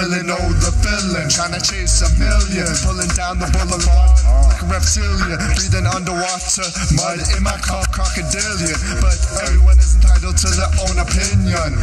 really know the feeling. Trying to chase a million, pulling down the boulevard like a reptilian, breathing underwater, mud in my cup, crocodilian. But everyone is entitled to their own opinion.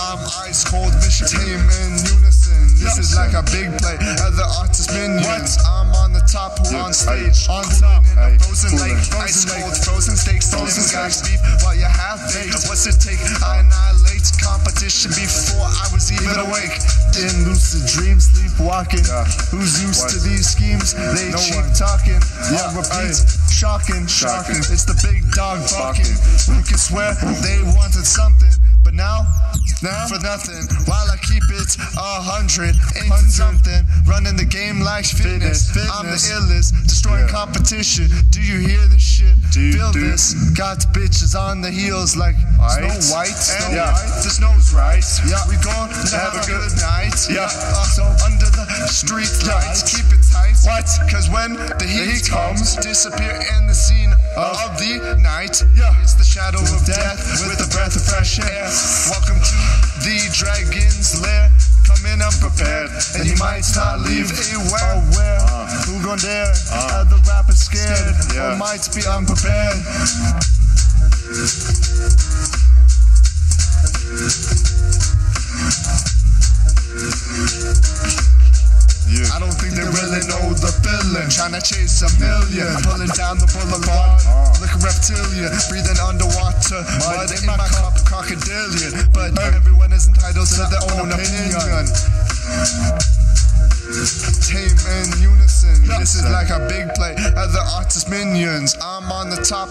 I'm ice cold, mission team in unison. This is like a big play, other artists minions. I'm on the top, who on stage, on top, in a frozen lake, ice cold, frozen steaks, frozen guys beef while you're half baked. What's it take? I annihilate competition before I was even awake. In lucid dreams, sleepwalking. Who's used to these schemes? They cheap talking. Yeah, repeats, shocking, shocking. It's the big dog barking. Who can swear they wanted something? But now, now for nothing. While I keep it a hundred, ain't something. Running the game like fitness. I'm the illest, destroying competition. Do you hear this shit? Do you, Feel this? Got bitches on the heels like Snow White. Snow Yeah. White. The snow's right. Yeah, we going to have a good night. Yeah. Also under the street lights, keep it tight. What? Cause when the heat, comes, disappear in the scene the night. Yeah. It's the shadow of death with a breath of fresh air. Welcome to the dragon's lair. Come in unprepared, and you might not leave aware. Aware. Who gon' dare? Uh, uh. Other rappers scared, Yeah. or might be unprepared. Trying to chase a million, pulling down the boulevard. Like a reptilian, breathing underwater. Mud in my cup, crocodilian. But everyone is entitled to their own opinion. Tame in unison. This is like a big play. Other artists minions. I'm on the top.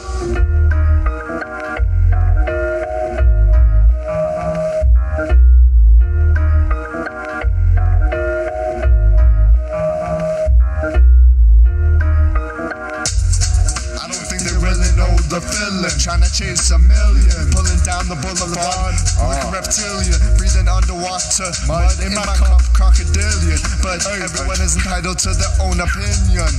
the villain. Trying to chase a million. Pulling down the boulevard. Oh. Like a uh-huh. reptilian. Breathing underwater. Mud, Mud in, in my, my cup, crocodilian. But everyone is entitled to their own opinion.